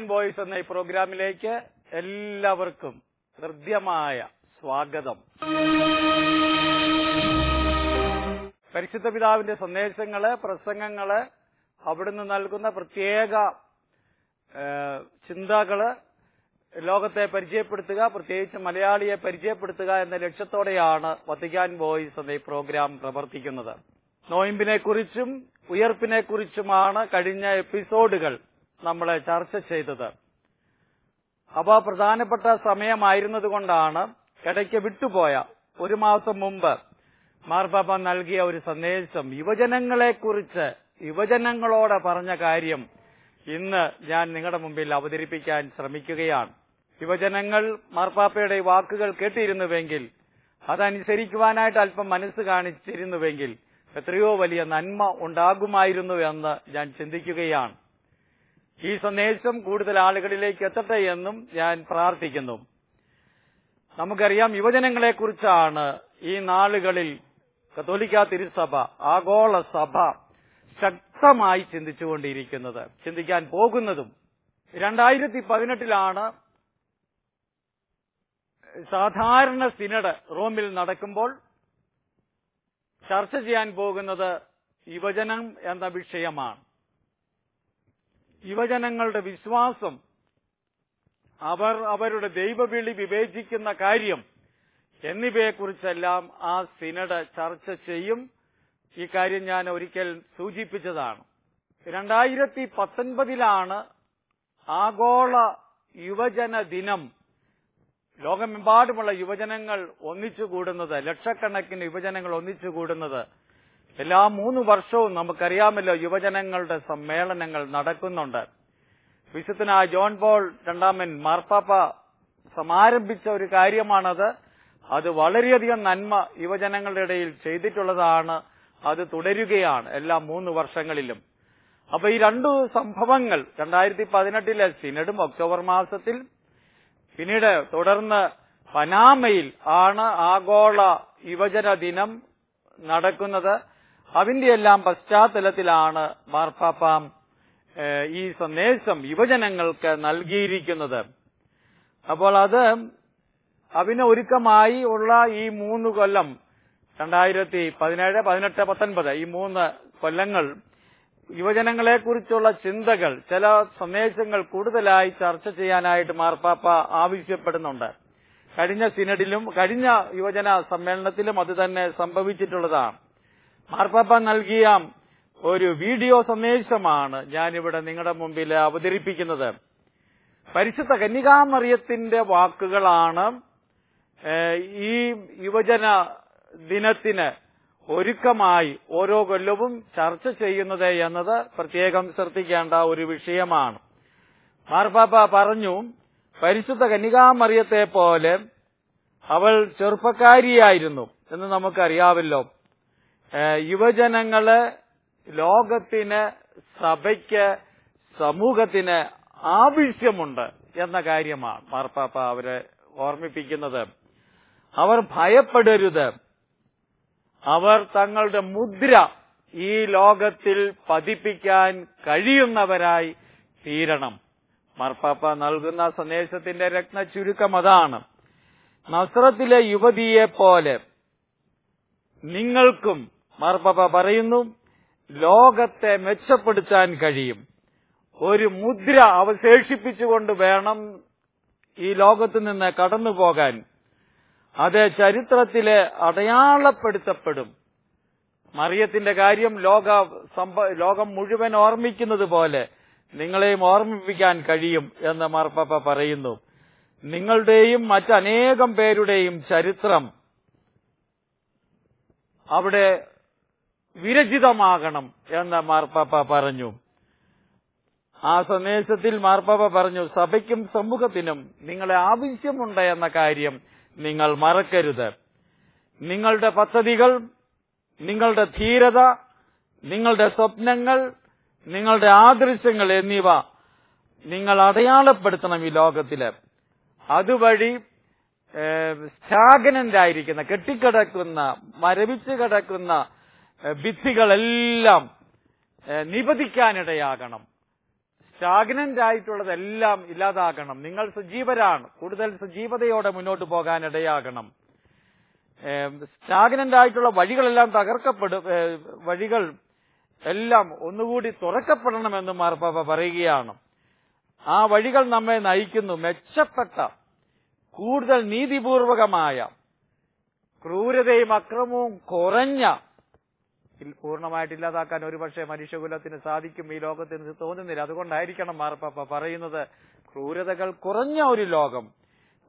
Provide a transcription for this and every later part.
Vatican voice എന്ന ഈ പ്രോഗ്രാമിലേക്ക് എല്ലാവർക്കും ഹൃദ്യമായ സ്വാഗതം. പരിശുദ്ധ പിതാവിന്റെ സന്ദേശങ്ങൾ പ്രസംഗങ്ങൾ അവിടുന്ന് നൽകുന്ന പ്രത്യേക ചിന്തകൾ ലോകത്തെ പരിചയപ്പെടുത്തുക പ്രത്യേകിച്ച് മലയാളിയെ പരിചയപ്പെടുത്തുക എന്ന ലക്ഷ്യത്തോടെയാണ് വത്തിക്കാൻ വോയിസ് എന്ന ഈ പ്രോഗ്രാം പ്രവർത്തിക്കുന്നത്. നോയിമ്പിനെ കുറിച്ചും ഉയർപ്പിനെ കുറിച്ചുമാണ് കഴിഞ്ഞ എപ്പിസോഡുകൾ നമ്മൾ ചർച്ച ചെയ്തത്. അവ പ്രധാനപ്പെട്ട സമയമായിരുന്നതുകൊണ്ടാണ് ഇടയ്ക്ക് വിട്ടുപോയ ഒരു മാസം മുമ്പ് മാർപ്പാപ്പ നൽകിയ ഒരു സന്ദേശം യുവജനങ്ങളെക്കുറിച്ച് യുവജനങ്ങളോട് പറഞ്ഞ കാര്യം ഇന്ന് ഞാൻ നിങ്ങളുടെ മുമ്പിൽ അവതരിപ്പിക്കാൻ ശ്രമിക്കുകയാണ്. യുവജനങ്ങൾ മാർപ്പാപ്പയുടെ വാക്കുകൾ കേട്ടിരുന്നുവെങ്കിൽ അതനുസരിക്കുവാനായിട്ട് അല്പം മനസ്സ് കാണിച്ചിരുന്നുവെങ്കിൽ എത്രയോ വലിയ നന്മ ഉണ്ടാകുമായിരുന്നു എന്ന് ഞാൻ ചിന്തിക്കുകയാണ്. ഈ സന്ദേശം കൂടുതൽ ആളുകളിലേക്ക് എത്തട്ടെ എന്നും ഞാൻ പ്രാർത്ഥിക്കുന്നു. നമുക്കറിയാം യുവജനങ്ങളെക്കുറിച്ചാണ് ഈ നാളുകളിൽ കത്തോലിക്ക തിരുസഭ ആഗോള സഭ ശക്തമായി ചിന്തിച്ചുകൊണ്ടിരിക്കുന്നത് ചിന്തിക്കാൻ പോകുന്നതും. രണ്ടായിരത്തി പതിനെട്ടിലാണ് സാധാരണ സിനഡ് റോമിൽ നടക്കുമ്പോൾ ചർച്ച ചെയ്യാൻ പോകുന്നത് യുവജനം എന്ന വിഷയമാണ്. യുവജനങ്ങളുടെ വിശ്വാസം അവർ അവരുടെ ദൈവവിളി വിവേചിക്കുന്ന കാര്യം എന്നിവയെക്കുറിച്ചെല്ലാം ആ സിനഡ് ചർച്ച ചെയ്യും. ഈ കാര്യം ഞാൻ ഒരിക്കൽ സൂചിപ്പിച്ചതാണ്. രണ്ടായിരത്തി പത്തൊൻപതിലാണ് ആഗോള യുവജന ദിനം. ലോകമെമ്പാടുമുള്ള യുവജനങ്ങൾ ഒന്നിച്ചുകൂടുന്നത് ലക്ഷക്കണക്കിന് യുവജനങ്ങൾ ഒന്നിച്ചുകൂടുന്നത്. എല്ലാ മൂന്ന് വർഷവും നമുക്കറിയാമല്ലോ യുവജനങ്ങളുടെ സമ്മേളനങ്ങൾ നടക്കുന്നുണ്ട്. വിശുദ്ധനായ ജോൺ പോൾ രണ്ടാമൻ മാർപ്പാപ്പ സമാരംഭിച്ച ഒരു കാര്യമാണത്. അത് വളരെയധികം നന്മ യുവജനങ്ങളുടെ ഇടയിൽ ചെയ്തിട്ടുള്ളതാണ്. അത് തുടരുകയാണ് എല്ലാ മൂന്ന് വർഷങ്ങളിലും. അപ്പൊ ഈ രണ്ടു സംഭവങ്ങൾ രണ്ടായിരത്തി പതിനെട്ടിലെ സിനഡും ഒക്ടോബർ മാസത്തിൽ പിന്നീട് തുടർന്ന് പനാമയിൽ ആണ് ആഗോള യുവജന ദിനം നടക്കുന്നത്. അതിന്റെ എല്ലാം പശ്ചാത്തലത്തിലാണ് മാർപ്പാപ്പാം ഈ സന്ദേശം യുവജനങ്ങൾക്ക് നൽകിയിരിക്കുന്നത്. അപ്പോൾ അത് അതിന് ഒരുക്കമായി ഉള്ള ഈ മൂന്ന് കൊല്ലം രണ്ടായിരത്തി പതിനേഴ് പതിനെട്ട് പത്തൊൻപത് ഈ മൂന്ന് കൊല്ലങ്ങൾ യുവജനങ്ങളെ കുറിച്ചുള്ള ചിന്തകൾ ചില സന്ദേശങ്ങൾ കൂടുതലായി ചർച്ച ചെയ്യാനായിട്ട് മാർപ്പാപ്പ ആവശ്യപ്പെടുന്നുണ്ട്. കഴിഞ്ഞ സിനഡിലും കഴിഞ്ഞ യുവജന സമ്മേളനത്തിലും അത് തന്നെ സംഭവിച്ചിട്ടുള്ളതാണ്. മാർപ്പാപ്പ നൽകിയ ഒരു വീഡിയോ സന്ദേശമാണ് ഞാനിവിടെ നിങ്ങളുടെ മുമ്പിൽ അവതരിപ്പിക്കുന്നത്. പരിശുദ്ധ കന്യകാമറിയത്തിന്റെ വാക്കുകളാണ് ഈ യുവജന ദിനത്തിന് ഒരുക്കമായി ഓരോ കൊല്ലവും ചർച്ച ചെയ്യുന്നത് എന്നത് പ്രത്യേകം ശ്രദ്ധിക്കേണ്ട ഒരു വിഷയമാണ്. മാർപ്പാപ്പ പറഞ്ഞു പരിശുദ്ധ കന്യകാമറിയത്തെ പോലെ അവൾ ചെറുപ്പക്കാരിയായിരുന്നു എന്ന് നമുക്കറിയാവല്ലോ. യുവജനങ്ങൾ ലോകത്തിന് സഭയ്ക്ക് സമൂഹത്തിന് ആവശ്യമുണ്ട് എന്ന കാര്യമാണ് മാർപ്പാപ്പ അവരെ ഓർമ്മിപ്പിക്കുന്നത്. അവർ ഭയപ്പെടരുത്. അവർ തങ്ങളുടെ മുദ്ര ഈ ലോകത്തിൽ പതിപ്പിക്കാൻ കഴിയുന്നവരായി തീരണം. മാർപ്പാപ്പ നൽകുന്ന സന്ദേശത്തിന്റെ രത്ന ചുരുക്കം അതാണ്. നസ്രത്തിലെ യുവതിയെ പോലെ നിങ്ങൾക്കും മാർപ്പാപ്പ പറയുന്നു ലോകത്തെ മെച്ചപ്പെടുത്താൻ കഴിയും. ഒരു മുദ്ര അവശേഷിപ്പിച്ചുകൊണ്ട് വേണം ഈ ലോകത്ത് നിന്ന് കടന്നു പോകാൻ. അത് ചരിത്രത്തിലെ അടയാളപ്പെടുത്തപ്പെടും. മറിയത്തിന്റെ കാര്യം ലോക ലോകം മുഴുവൻ ഓർമ്മിക്കുന്നത് പോലെ നിങ്ങളെയും ഓർമ്മിപ്പിക്കാൻ കഴിയും എന്ന് മാർപ്പാപ്പ പറയുന്നു. നിങ്ങളുടെയും മറ്റനേകം പേരുടെയും ചരിത്രം അവിടെ വിരചിതമാകണം എന്ന് മാർപ്പാപ്പ പറഞ്ഞു. ആ സന്ദേശത്തിൽ മാർപ്പാപ്പ പറഞ്ഞു സഭയ്ക്കും സമൂഹത്തിനും നിങ്ങളെ ആവശ്യമുണ്ട് എന്ന കാര്യം നിങ്ങൾ മറക്കരുത്. നിങ്ങളുടെ പദ്ധതികൾ നിങ്ങളുടെ ധീരത നിങ്ങളുടെ സ്വപ്നങ്ങൾ നിങ്ങളുടെ ആദർശങ്ങൾ എന്നിവ നിങ്ങൾ അടയാളപ്പെടുത്തണം ഈ ലോകത്തിൽ. അതുവഴി സ്റ്റാഗനന്റ് ആയിരിക്കുന്ന കെട്ടിക്കിടക്കുന്ന മരവിച്ചു കിടക്കുന്ന ഭിത്തികളെല്ലാം നിപതിക്കാനിടയാകണം. സ്റ്റാഗ്നന്റ് ആയിട്ടുള്ളതെല്ലാം ഇല്ലാതാകണം. നിങ്ങൾ സജീവരാണ്. കൂടുതൽ സജീവതയോടെ മുന്നോട്ട് പോകാൻ ഇടയാകണം സ്റ്റാഗ്നന്റ് ആയിട്ടുള്ള വഴികളെല്ലാം തകർക്കപ്പെടും വഴികൾ എല്ലാം ഒന്നുകൂടി തുറക്കപ്പെടണമെന്ന് മാർപ്പാപ്പ പറയുകയാണ്. ആ വഴികൾ നമ്മെ നയിക്കുന്നു. മെച്ചപ്പെട്ട കൂടുതൽ നീതിപൂർവകമായ ക്രൂരതയും അക്രമവും കുറഞ്ഞ പൂർണമായിട്ട് ഇല്ലാതാക്കാൻ ഒരുപക്ഷെ മനുഷ്യകുലത്തിന് സാധിക്കും ഈ ലോകത്തിന് തോന്നുന്നില്ല. അതുകൊണ്ടായിരിക്കണം മാർപ്പാപ്പ പറയുന്നത് ക്രൂരതകൾ കുറഞ്ഞ ഒരു ലോകം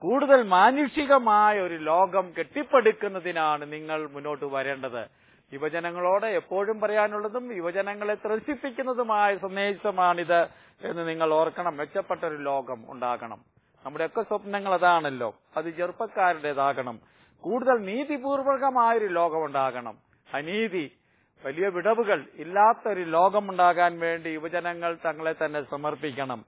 കൂടുതൽ മാനുഷികമായ ഒരു ലോകം കെട്ടിപ്പടുക്കുന്നതിനാണ് നിങ്ങൾ മുന്നോട്ട് വരേണ്ടത്. യുവജനങ്ങളോട് എപ്പോഴും പറയാനുള്ളതും യുവജനങ്ങളെ ത്രസിപ്പിക്കുന്നതുമായ സന്ദേശമാണിത് എന്ന് നിങ്ങൾ ഓർക്കണം. മെച്ചപ്പെട്ട ഒരു ലോകം ഉണ്ടാകണം. നമ്മുടെയൊക്കെ സ്വപ്നങ്ങൾ അതാണല്ലോ. അത് ചെറുപ്പക്കാരുടേതാകണം. കൂടുതൽ നീതിപൂർവകമായൊരു ലോകം ഉണ്ടാകണം. അനീതി വലിയ വിടവുകൾ ഇല്ലാത്തൊരു ലോകമുണ്ടാകാൻ വേണ്ടി യുവജനങ്ങൾ തങ്ങളെ തന്നെ സമർപ്പിക്കണം.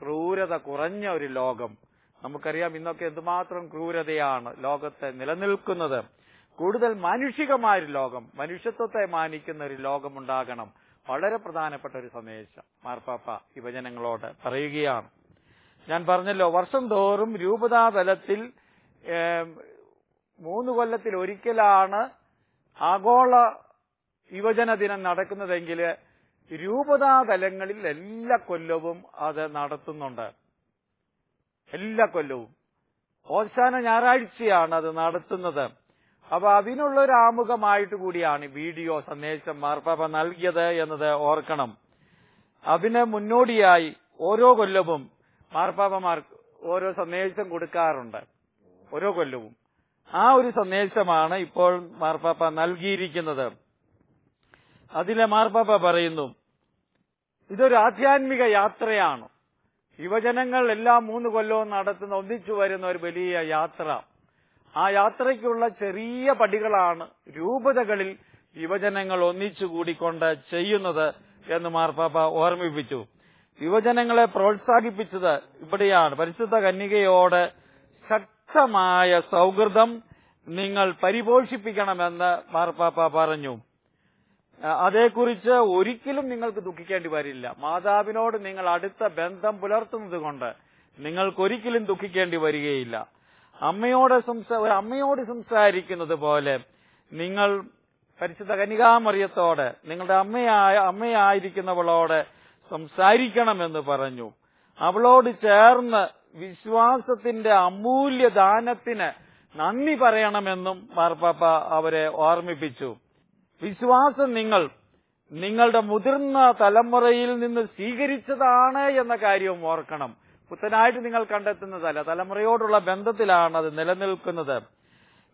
ക്രൂരത കുറഞ്ഞ ഒരു ലോകം. നമുക്കറിയാം ഇന്നൊക്കെ എന്തുമാത്രം ക്രൂരതയാണ് ലോകത്തെ നിലനിൽക്കുന്നത്. കൂടുതൽ മാനുഷികമായ ഒരു ലോകം മനുഷ്യത്വത്തെ മാനിക്കുന്ന ഒരു ലോകം ഉണ്ടാകണം വളരെ പ്രധാനപ്പെട്ട ഒരു സന്ദേശം. മാർപ്പാപ്പ യുവജനങ്ങളോട് പറയുകയാണ്. ഞാൻ പറഞ്ഞല്ലോ വർഷം തോറും രൂപതാതലത്തിൽ മൂന്ന് കൊല്ലത്തിൽ ഒരിക്കലാണ് ആഗോള യുവജന ദിനം നടക്കുന്നതെങ്കിൽ രൂപതാതലങ്ങളിൽ എല്ലാ കൊല്ലവും അത് നടത്തുന്നുണ്ട്. എല്ലാ കൊല്ലവും. ഓശാന ഞായറാഴ്ചയാണ് അത് നടത്തുന്നത്. അപ്പൊ അതിനുള്ള ഒരു ആമുഖമായിട്ട് കൂടിയാണ് വീഡിയോ സന്ദേശം മാർപ്പാപ്പ നൽകിയത് എന്നത് ഓർക്കണം. അതിന് മുന്നോടിയായി ഓരോ കൊല്ലവും മാർപ്പാപ്പമാർക്ക് ഓരോ സന്ദേശം കൊടുക്കാറുണ്ട്. ഓരോ കൊല്ലവും. ആ ഒരു സന്ദേശമാണ് ഇപ്പോൾ മാർപ്പാപ്പ നൽകിയിരിക്കുന്നത്. അതിലെ മാർപ്പാപ്പ പറയുന്നു ഇതൊരു ആധ്യാത്മിക യാത്രയാണ്. യുവജനങ്ങൾ എല്ലാ മൂന്ന് കൊല്ലവും നടത്തുന്ന ഒന്നിച്ചു വരുന്ന ഒരു വലിയ യാത്ര. ആ യാത്രയ്ക്കുള്ള ചെറിയ പടികളാണ് രൂപതകളിൽ യുവജനങ്ങൾ ഒന്നിച്ചു കൂടിക്കൊണ്ട് ചെയ്യുന്നത് എന്ന് മാർപ്പാപ്പ ഓർമ്മിപ്പിച്ചു. യുവജനങ്ങളെ പ്രോത്സാഹിപ്പിച്ചത് ഇവിടെയാണ്. പരിശുദ്ധ കന്യകയോട് ശക്തമായ സൗഹൃദം നിങ്ങൾ പരിപോഷിപ്പിക്കണമെന്ന് മാർപ്പാപ്പ പറഞ്ഞു. അതേക്കുറിച്ച് ഒരിക്കലും നിങ്ങൾക്ക് ദുഃഖിക്കേണ്ടി വരില്ല. മാതാവിനോട് നിങ്ങൾ അടുത്ത ബന്ധം പുലർത്തുന്നത് കൊണ്ട് നിങ്ങൾക്കൊരിക്കലും ദുഃഖിക്കേണ്ടി വരികയില്ല. അമ്മയോട് സംസാ അമ്മയോട് സംസാരിക്കുന്നത് പോലെ നിങ്ങൾ പരിശുദ്ധ കനികാമറിയത്തോട് നിങ്ങളുടെ അമ്മയായ അമ്മയായിരിക്കുന്നവളോട് സംസാരിക്കണമെന്ന് പറഞ്ഞു. അവളോട് ചേർന്ന് വിശ്വാസത്തിന്റെ അമൂല്യ ദാനത്തിന് നന്ദി പറയണമെന്നും മാർപ്പാപ്പ അവരെ ഓർമ്മിപ്പിച്ചു. വിശ്വാസം നിങ്ങൾ നിങ്ങളുടെ മുതിർന്ന തലമുറയിൽ നിന്ന് സ്വീകരിച്ചതാണ് എന്ന കാര്യവും ഓർക്കണം. പുത്തനായിട്ട് നിങ്ങൾ കണ്ടെത്തുന്നതല്ല തലമുറയോടുള്ള ബന്ധത്തിലാണ് അത് നിലനിൽക്കുന്നത്.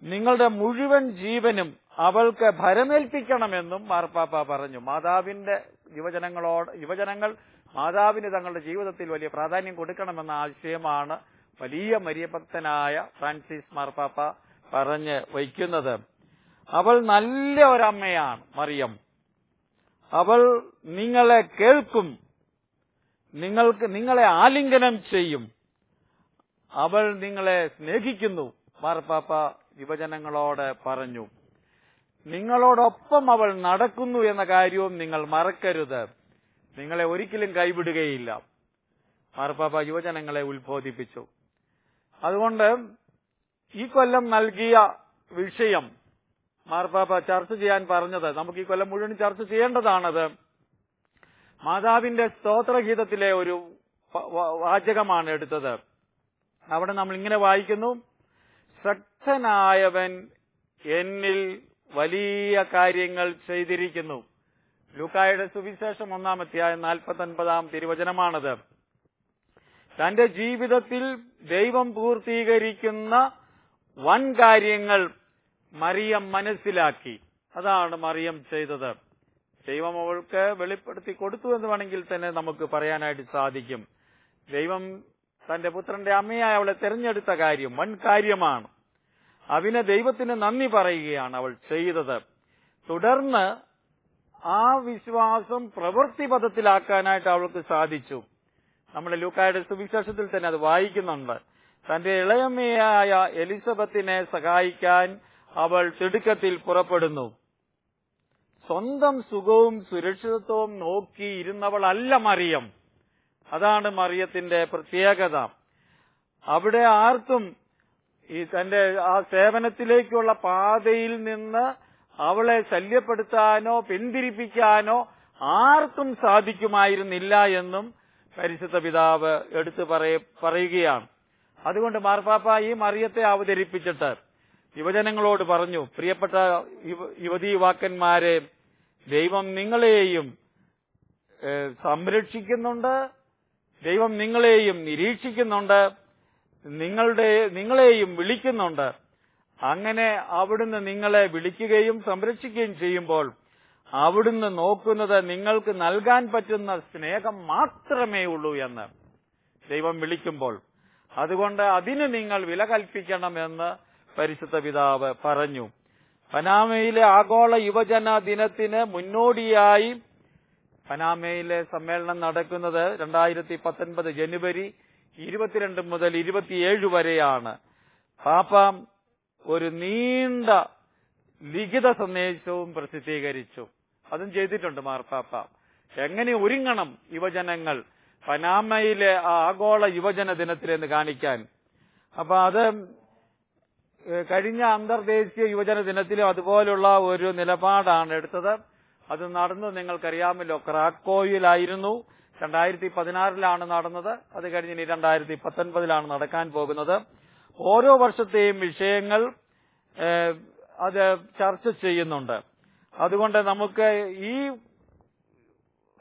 നിങ്ങളുടെ മുഴുവൻ ജീവനും അവൾക്ക് ഭരമേൽപ്പിക്കണമെന്നും മാർപ്പാപ്പ പറഞ്ഞു. മാതാവിന്റെ യുവജനങ്ങളോട് യുവജനങ്ങൾ മാതാവിന് തങ്ങളുടെ ജീവിതത്തിൽ വലിയ പ്രാധാന്യം കൊടുക്കണമെന്ന ആശയമാണ് വലിയ മരിയഭക്തനായ ഫ്രാൻസിസ് മാർപ്പാപ്പ പറഞ്ഞ് വയ്ക്കുന്നത്. അവൾ നല്ല ഒരമ്മയാണ് മറിയം. അവൾ നിങ്ങളെ കേൾക്കും. നിങ്ങൾക്ക് നിങ്ങളെ ആലിംഗനം ചെയ്യും. അവൾ നിങ്ങളെ സ്നേഹിക്കുന്നു. മാർപ്പാപ്പ യുവജനങ്ങളോട് പറഞ്ഞു നിങ്ങളോടൊപ്പം അവൾ നടക്കുന്നു എന്ന കാര്യവും നിങ്ങൾ മറക്കരുത്. നിങ്ങളെ ഒരിക്കലും കൈവിടുകയില്ല. മാർപ്പാപ്പ യുവജനങ്ങളെ ഉത്ബോധിപ്പിച്ചു. അതുകൊണ്ട് ഈ കൊല്ലം നൽകിയ വിഷയം മാർപ്പാപ്പ ചർച്ച ചെയ്യാൻ പറഞ്ഞത് നമുക്ക് ഈ കൊല്ലം മുഴുവൻ ചർച്ച ചെയ്യേണ്ടതാണത്. മാതാവിന്റെ സ്തോത്രഗീതത്തിലെ ഒരു വാചകമാണ് എടുത്തത്. അവിടെ നമ്മൾ ഇങ്ങനെ വായിക്കുന്നു. ശക്തനായവൻ എന്നിൽ വലിയ കാര്യങ്ങൾ ചെയ്തിരിക്കുന്നു. ലൂക്കായുടെ സുവിശേഷം ഒന്നാമത്തെയായ നാൽപ്പത്തി ഒൻപതാം തിരുവചനമാണത്. തന്റെ ജീവിതത്തിൽ ദൈവം പൂർത്തീകരിക്കുന്ന വൻ കാര്യങ്ങൾ മറിയം മനസ്സിലാക്കി. അതാണ് മറിയം ചെയ്തത്. ദൈവം അവൾക്ക് വെളിപ്പെടുത്തി കൊടുത്തു എന്ന് വേണമെങ്കിൽ തന്നെ നമുക്ക് പറയാനായിട്ട് സാധിക്കും. ദൈവം തന്റെ പുത്രന്റെ അമ്മയായി അവളെ തെരഞ്ഞെടുത്ത കാര്യം വൻ കാര്യമാണ്. അതിന് ദൈവത്തിന് നന്ദി പറയുകയാണ് അവൾ ചെയ്തത്. തുടർന്ന് ആ വിശ്വാസം പ്രവൃത്തി പദത്തിലാക്കാനായിട്ട് അവൾക്ക് സാധിച്ചു. നമ്മുടെ ലൂക്കായുടെ സുവിശേഷത്തിൽ തന്നെ അത് വായിക്കുന്നുണ്ട്. തന്റെ ഇളയമ്മയായ എലിസബത്തിനെ സഹായിക്കാൻ അവൾ തിടുക്കത്തിൽ പുറപ്പെടുന്നു. സ്വന്തം സുഖവും സുരക്ഷിതത്വവും നോക്കി ഇരുന്നവളല്ല മറിയം. അതാണ് മറിയത്തിന്റെ പ്രത്യേകത. അവിടെ ആർക്കും ഈ തന്റെ ആ സേവനത്തിലേക്കുള്ള പാതയിൽ നിന്ന് അവളെ ശല്യപ്പെടുത്താനോ പിന്തിരിപ്പിക്കാനോ ആർക്കും സാധിക്കുമായിരുന്നില്ല എന്നും പരിശുദ്ധ പിതാവ് എടുത്തു പറയുകയാണ്. അതുകൊണ്ട് മാർപ്പാപ്പ ഈ മറിയത്തെ അവതരിപ്പിച്ചിട്ട് യുവജനങ്ങളോട് പറഞ്ഞു പ്രിയപ്പെട്ട യുവതി യുവാക്കന്മാരെ ദൈവം നിങ്ങളെയും സംരക്ഷിക്കുന്നുണ്ട് ദൈവം നിങ്ങളെയും നിരീക്ഷിക്കുന്നുണ്ട് നിങ്ങളുടെ നിങ്ങളെയും വിളിക്കുന്നുണ്ട്. അങ്ങനെ അവിടുന്ന് നിങ്ങളെ വിളിക്കുകയും സംരക്ഷിക്കുകയും ചെയ്യുമ്പോൾ അവിടുന്ന് നോക്കുന്നത് നിങ്ങൾക്ക് നൽകാൻ പറ്റുന്ന സ്നേഹം മാത്രമേ ഉള്ളൂ എന്ന് ദൈവം വിളിക്കുമ്പോൾ. അതുകൊണ്ട് അതിന് നിങ്ങൾ വില കൽപ്പിക്കണമെന്ന് പരിശുദ്ധ പിതാവ് പറഞ്ഞു. പനാമയിലെ ആഗോള യുവജന ദിനത്തിന് മുന്നോടിയായി പനാമയിലെ സമ്മേളനം നടക്കുന്നത് രണ്ടായിരത്തി പത്തൊൻപത് ജനുവരി ഇരുപത്തിരണ്ട് മുതൽ ഇരുപത്തിയേഴ് വരെയാണ്. പാപ്പ ഒരു നീണ്ട ലിഖിത സന്ദേശവും പ്രസിദ്ധീകരിച്ചു. അതും ചെയ്തിട്ടുണ്ട് മാർപ്പാപ്പ എങ്ങനെ ഒരുങ്ങണം യുവജനങ്ങൾ പനാമയിലെ ആഗോള യുവജന ദിനത്തിലെന്ന് കാണിക്കാൻ? അപ്പൊ അത് കഴിഞ്ഞ അന്തർദേശീയ യുവജന ദിനത്തിലും അതുപോലുള്ള ഒരു നിലപാടാണ് എടുത്തത്. അത് നടന്നു നിങ്ങൾക്കറിയാമല്ലോ ക്രാക്കോയിലായിരുന്നു. രണ്ടായിരത്തി പതിനാറിലാണ് നടന്നത്. അത് കഴിഞ്ഞ് ഇനി രണ്ടായിരത്തി പത്തൊൻപതിലാണ് നടക്കാൻ പോകുന്നത്. ഓരോ വർഷത്തെയും വിഷയങ്ങൾ അത് ചർച്ച ചെയ്യുന്നുണ്ട്. അതുകൊണ്ട് നമുക്ക് ഈ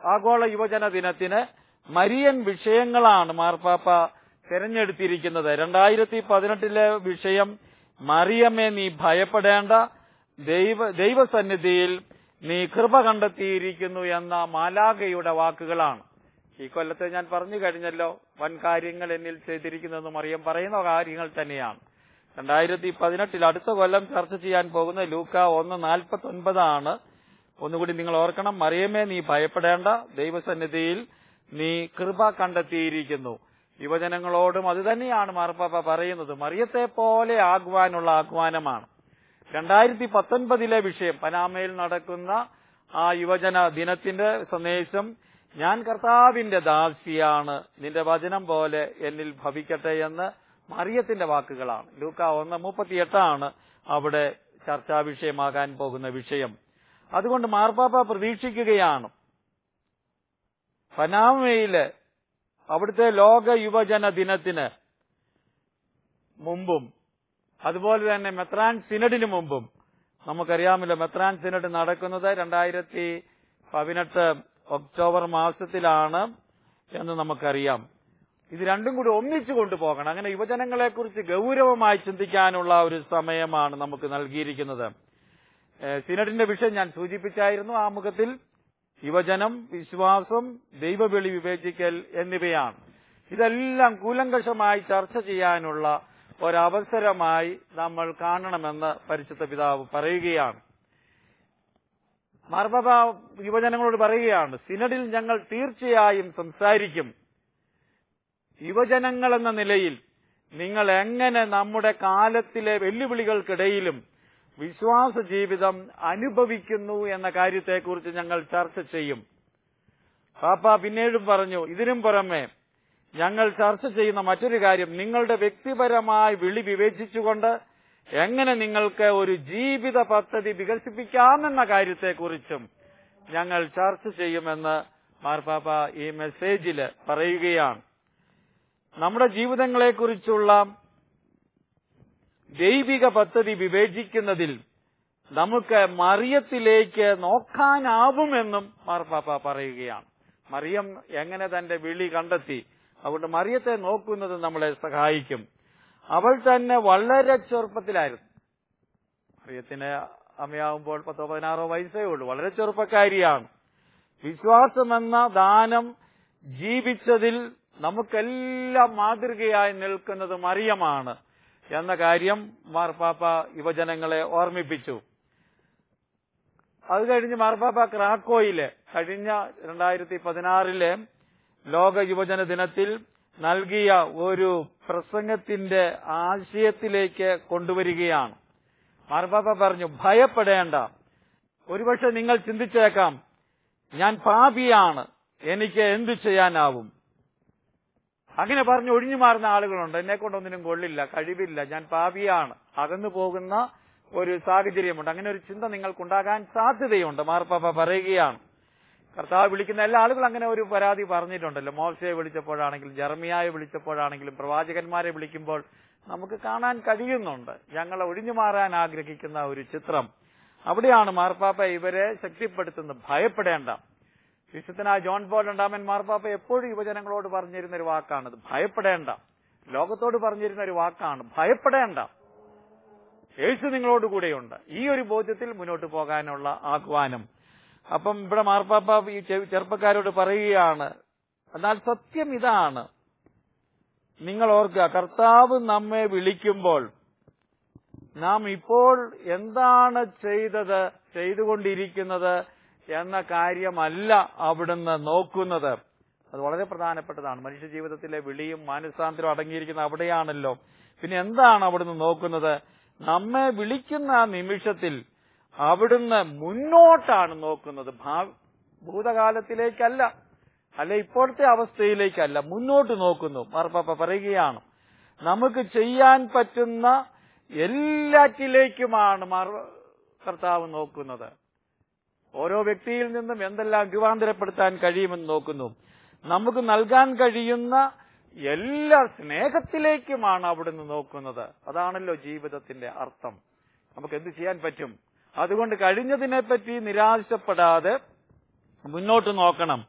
ആഗോള യുവജന ദിനത്തിന് മരിയൻ വിഷയങ്ങളാണ് മാർപ്പാപ്പ തെരഞ്ഞെടുത്തിരിക്കുന്നത്. രണ്ടായിരത്തി പതിനെട്ടിലെ വിഷയം മറിയമ്മേ നീ ഭയപ്പെടേണ്ട. ദൈവ ദൈവസന്നിധിയിൽ നീ കൃപ കണ്ടെത്തിയിരിക്കുന്നു എന്ന മാലാഖയുടെ വാക്കുകളാണ്. ഈ കൊല്ലത്തെ ഞാൻ പറഞ്ഞു കഴിഞ്ഞല്ലോ വൻ കാര്യങ്ങൾ എന്നിൽ ചെയ്തിരിക്കുന്നതെന്ന് മറിയം പറയുന്ന കാര്യങ്ങൾ തന്നെയാണ്. രണ്ടായിരത്തി പതിനെട്ടിൽ അടുത്ത കൊല്ലം ചർച്ച ചെയ്യാൻ പോകുന്ന ലൂക്ക ഒന്ന് നാൽപ്പത്തി ഒൻപതാണ് ഒന്നുകൂടി നിങ്ങൾ ഓർക്കണം മറിയമേ നീ ഭയപ്പെടേണ്ട. ദൈവസന്നിധിയിൽ നീ കൃപ കണ്ടെത്തിയിരിക്കുന്നു. യുവജനങ്ങളോടും അത് തന്നെയാണ് മാർപ്പാപ്പ പറയുന്നത്. മറിയത്തെ പോലെ ആകുവാനുള്ള ആഹ്വാനമാണ് രണ്ടായിരത്തി പത്തൊൻപതിലെ വിഷയം പനാമയിൽ നടക്കുന്ന ആ യുവജന ദിനത്തിന്റെ സന്ദേശം ഞാൻ കർത്താവിന്റെ ദാസിയാണ് നിന്റെ വചനം പോലെ എന്നിൽ ഭവിക്കട്ടെ എന്ന് മറിയത്തിന്റെ വാക്കുകളാണ്. ലൂക്ക ഒന്ന് മുപ്പത്തിയെട്ടാണ് അവിടെ ചർച്ചാ വിഷയമാകാൻ പോകുന്ന വിഷയം. അതുകൊണ്ട് മാർപ്പാപ്പ പ്രതീക്ഷിക്കുകയാണ് പനാമയിൽ അവിടുത്തെ ലോക യുവജന ദിനത്തിന് മുമ്പും അതുപോലെ തന്നെ മെത്രാൻ സിനഡിന് മുമ്പും നമുക്കറിയാമല്ലോ മെത്രാൻ സിനഡ് നടക്കുന്നത് രണ്ടായിരത്തി പതിനെട്ട് ഒക്ടോബർ മാസത്തിലാണ് എന്ന് നമുക്കറിയാം. ഇത് രണ്ടും കൂടി ഒന്നിച്ചു കൊണ്ടുപോകണം. അങ്ങനെ യുവജനങ്ങളെ കുറിച്ച് ഗൗരവമായി ചിന്തിക്കാനുള്ള ഒരു സമയമാണ് നമുക്ക് നൽകിയിരിക്കുന്നത്. സിനഡിന്റെ വിഷയം ഞാൻ സൂചിപ്പിച്ചായിരുന്നു ആമുഖത്തിൽ യുവജനം വിശ്വാസം ദൈവവിളി വിവേചിക്കൽ എന്നിവയാണ്. ഇതെല്ലാം കൂലങ്കഷമായി ചർച്ച ചെയ്യാനുള്ള ഒരവസരമായി നമ്മൾ കാണണമെന്ന് പരിശുദ്ധ പിതാവ് പറയുകയാണ്. മാർബബ യുവജനങ്ങളോട് പറയുകയാണ് സിനഡിൽ ഞങ്ങൾ തീർച്ചയായും സംസാരിക്കും. യുവജനങ്ങൾ എന്ന നിലയിൽ നിങ്ങൾ എങ്ങനെ നമ്മുടെ കാലത്തിലെ വെല്ലുവിളികൾക്കിടയിലും വിശ്വാസ ജീവിതം അനുഭവിക്കുന്നു എന്ന കാര്യത്തെക്കുറിച്ച് ഞങ്ങൾ ചർച്ച ചെയ്യും. പാപ്പ പിന്നീടും പറഞ്ഞു ഇതിനും പുറമെ ഞങ്ങൾ ചർച്ച ചെയ്യുന്ന മറ്റൊരു കാര്യം നിങ്ങളുടെ വ്യക്തിപരമായി വിളി വിവേചിച്ചുകൊണ്ട് എങ്ങനെ നിങ്ങൾക്ക് ഒരു ജീവിത പദ്ധതി വികസിപ്പിക്കാമെന്ന കാര്യത്തെക്കുറിച്ചും ഞങ്ങൾ ചർച്ച ചെയ്യുമെന്ന് മാർപ്പാപ്പ ഈ മെസ്സേജിൽ പറയുകയാണ്. നമ്മുടെ ജീവിതങ്ങളെക്കുറിച്ചുള്ള ദൈവിക പദ്ധതി വിവേചിക്കുന്നതിൽ നമുക്ക് മറിയത്തിലേക്ക് നോക്കാനാവുമെന്നും മാർപ്പാപ്പ പറയുകയാണ്. മറിയം എങ്ങനെ തന്റെ വിളി കണ്ടെത്തി? അതുകൊണ്ട് മറിയത്തെ നോക്കുന്നത് നമ്മളെ സഹായിക്കും. അവൾ തന്നെ വളരെ ചെറുപ്പത്തിലായിരുന്നു. മറിയത്തിന് അമ്മയാവുമ്പോൾ പത്തോ പതിനാറോ വയസ്സേ ഉള്ളൂ. വളരെ ചെറുപ്പക്കാരിയാണ്. വിശ്വാസമെന്ന ദാനം ജീവിച്ചതിൽ നമുക്കെല്ലാം മാതൃകയായി നിൽക്കുന്നത് മറിയമാണ്. എന്ന കാര്യം മാർപ്പാപ്പ യുവജനങ്ങളെ ഓർമ്മിപ്പിച്ചു. അത് കഴിഞ്ഞ് മാർപ്പാപ്പ ക്രാക്കോയിലെ കഴിഞ്ഞ രണ്ടായിരത്തി പതിനാറിലെ ലോക യുവജന ദിനത്തിൽ നൽകിയ ഒരു പ്രസംഗത്തിന്റെ ആശയത്തിലേക്ക് കൊണ്ടുവരികയാണ്. മാർപ്പാപ്പ പറഞ്ഞു ഭയപ്പെടേണ്ട. ഒരുപക്ഷെ നിങ്ങൾ ചിന്തിച്ചേക്കാം ഞാൻ പാപിയാണ്. എനിക്ക് എന്തു ചെയ്യാനാവും? അങ്ങനെ പറഞ്ഞ് ഒഴിഞ്ഞു മാറുന്ന ആളുകളുണ്ട്. എന്നെ കൊണ്ടൊന്നിനും കൊള്ളില്ല കഴിവില്ല ഞാൻ പാപിയാണ്. അകന്നു പോകുന്ന ഒരു സാഹചര്യമുണ്ട്. അങ്ങനെ ഒരു ചിന്ത നിങ്ങൾക്കുണ്ടാകാൻ സാധ്യതയുണ്ട്. മാർപ്പാപ്പ പറയുകയാണ്. കർത്താവ് വിളിക്കുന്ന എല്ലാ ആളുകളും അങ്ങനെ ഒരു പരാതി പറഞ്ഞിട്ടുണ്ടല്ലോ. മോശയെ വിളിച്ചപ്പോഴാണെങ്കിലും ജർമിയായെ വിളിച്ചപ്പോഴാണെങ്കിലും പ്രവാചകന്മാരെ വിളിക്കുമ്പോൾ നമുക്ക് കാണാൻ കഴിയുന്നുണ്ട്. ഞങ്ങളെ ഒഴിഞ്ഞു മാറാൻ ആഗ്രഹിക്കുന്ന ഒരു ചിത്രം. അവിടെയാണ് മാർപ്പാപ്പ ഇവരെ ശക്തിപ്പെടുത്തുന്നത്. ഭയപ്പെടേണ്ട. വിശുദ്ധനായ ജോൺ പോൾ രണ്ടാമൻ മാർപ്പാപ്പ എപ്പോഴും യുവജനങ്ങളോട് പറഞ്ഞിരുന്ന ഒരു വാക്കാണിത് ഭയപ്പെടേണ്ട. ലോകത്തോട് പറഞ്ഞിരുന്ന ഒരു വാക്കാണ്. ഭയപ്പെടേണ്ട. യേശു നിങ്ങളോട് കൂടെയുണ്ട്. ഈ ഒരു ബോധ്യത്തിൽ മുന്നോട്ട് പോകാനുള്ള ആഹ്വാനം. അപ്പം ഇവിടെ മാർപ്പാപ്പ ഈ ചെറുപ്പക്കാരോട് പറയുകയാണ് എന്നാൽ സത്യം ഇതാണ്. നിങ്ങൾ ഓർക്കുക കർത്താവ് നമ്മെ വിളിക്കുമ്പോൾ നാം ഇപ്പോൾ എന്താണ് ചെയ്തത് ചെയ്തുകൊണ്ടിരിക്കുന്നത് എന്ന കാര്യമല്ല അവിടുന്ന് നോക്കുന്നത്. അത് വളരെ പ്രധാനപ്പെട്ടതാണ്. മനുഷ്യ ജീവിതത്തിലെ വിളിയും മാനസാന്തരവും അടങ്ങിയിരിക്കുന്ന അവിടെയാണല്ലോ. പിന്നെ എന്താണ് അവിടുന്ന് നോക്കുന്നത്? നമ്മെ വിളിക്കുന്ന ആ നിമിഷത്തിൽ അവിടുന്ന് മുന്നോട്ടാണ് നോക്കുന്നത്. ഭൂതകാലത്തിലേക്കല്ല. അല്ലെ ഇപ്പോഴത്തെ അവസ്ഥയിലേക്കല്ല. മുന്നോട്ട് നോക്കുന്നു. മാർപ്പാപ്പ പറയുകയാണ് നമുക്ക് ചെയ്യാൻ പറ്റുന്ന എല്ലാറ്റിലേക്കുമാണ് കർത്താവ് നോക്കുന്നത്. ഓരോ വ്യക്തിയിൽ നിന്നും എന്തെല്ലാം രൂപാന്തരപ്പെടുത്താൻ കഴിയുമെന്ന് നോക്കുന്നു. നമുക്ക് നൽകാൻ കഴിയുന്ന എല്ലാ സ്നേഹത്തിലേക്കുമാണ് അവിടുന്ന് നോക്കുന്നത്. അതാണല്ലോ ജീവിതത്തിന്റെ അർത്ഥം. നമുക്ക് എന്ത് ചെയ്യാൻ പറ്റും? അതുകൊണ്ട് കഴിഞ്ഞതിനെപ്പറ്റി നിരാശപ്പെടാതെ മുന്നോട്ട് നോക്കണം.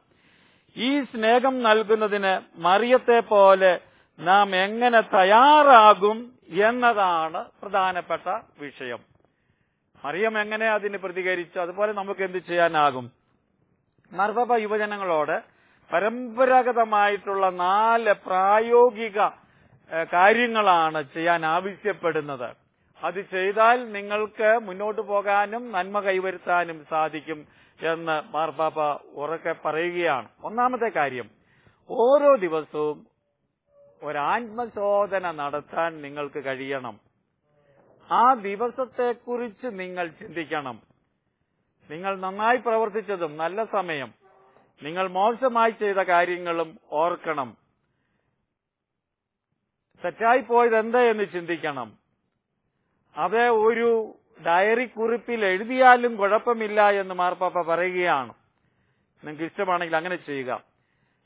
ഈ സ്നേഹം നൽകുന്നതിന് മറിയത്തെ പോലെ നാം എങ്ങനെ തയ്യാറാകും എന്നതാണ് പ്രധാനപ്പെട്ട വിഷയം. മറിയം എങ്ങനെ അതിന് പ്രതികരിച്ചു അതുപോലെ നമുക്ക് എന്ത് ചെയ്യാനാകും? മർബബ യുവജനങ്ങളോട് പരമ്പരാഗതമായിട്ടുള്ള നാല് പ്രായോഗിക കാര്യങ്ങളാണ് ചെയ്യാൻ ആവശ്യപ്പെടുന്നത്. അത് ചെയ്താൽ നിങ്ങൾക്ക് മുന്നോട്ട് പോകാനും നന്മ കൈവരുത്താനും സാധിക്കും എന്ന് മാർപ്പാപ്പ ഉറക്കെ പറയുകയാണ്. ഒന്നാമത്തെ കാര്യം ഓരോ ദിവസവും ഒരാത്മശോധന നടത്താൻ നിങ്ങൾക്ക് കഴിയണം. ആ ദിവസത്തെക്കുറിച്ച് നിങ്ങൾ ചിന്തിക്കണം. നിങ്ങൾ നന്നായി പ്രവർത്തിച്ചതും നല്ല സമയം. നിങ്ങൾ മോശമായി ചെയ്ത കാര്യങ്ങളും ഓർക്കണം. തെറ്റായി പോയത് എന്താ എന്ന് ചിന്തിക്കണം. അത് ഒരു ഡയറി കുറിപ്പിൽ എഴുതിയാലും കുഴപ്പമില്ല എന്ന് മാർപ്പാപ്പ പറയുകയാണ്. നിങ്ങൾക്ക് ഇഷ്ടമാണെങ്കിൽ അങ്ങനെ ചെയ്യുക.